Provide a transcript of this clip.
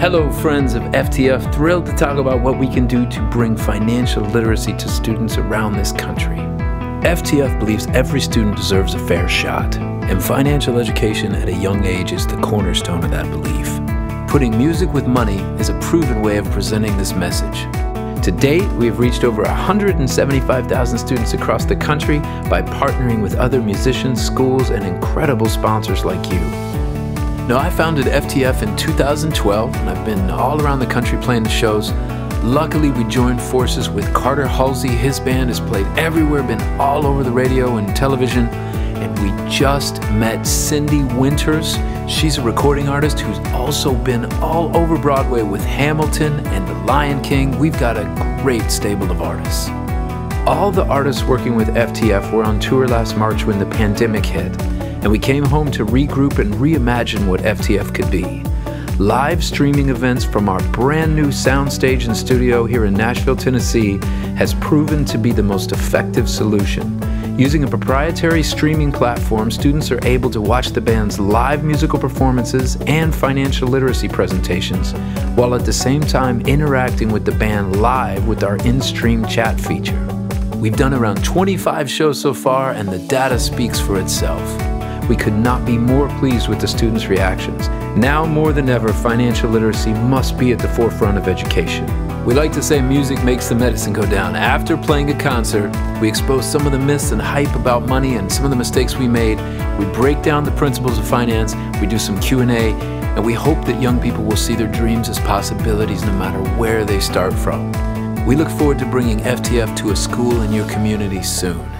Hello, friends of FTF. Thrilled to talk about what we can do to bring financial literacy to students around this country. FTF believes every student deserves a fair shot, and financial education at a young age is the cornerstone of that belief. Putting music with money is a proven way of presenting this message. To date, we have reached over 175,000 students across the country by partnering with other musicians, schools, and incredible sponsors like you. Now, I founded FTF in 2012, and I've been all around the country playing the shows. Luckily, we joined forces with Carter Halsey. His band has played everywhere, been all over the radio and television. And we just met Cindy Winters. She's a recording artist who's also been all over Broadway with Hamilton and The Lion King. We've got a great stable of artists. All the artists working with FTF were on tour last March when the pandemic hit and we came home to regroup and reimagine what FTF could be. Live streaming events from our brand new soundstage and studio here in Nashville, Tennessee has proven to be the most effective solution. Using a proprietary streaming platform, students are able to watch the band's live musical performances and financial literacy presentations, while at the same time interacting with the band live with our in stream chat feature. We've done around 25 shows so far, and the data speaks for itself. We could not be more pleased with the students' reactions. Now more than ever, financial literacy must be at the forefront of education. We like to say music makes the medicine go down. After playing a concert, we expose some of the myths and hype about money and some of the mistakes we made. We break down the principles of finance, we do some Q&A, and we hope that young people will see their dreams as possibilities no matter where they start from. We look forward to bringing FTF to a school in your community soon.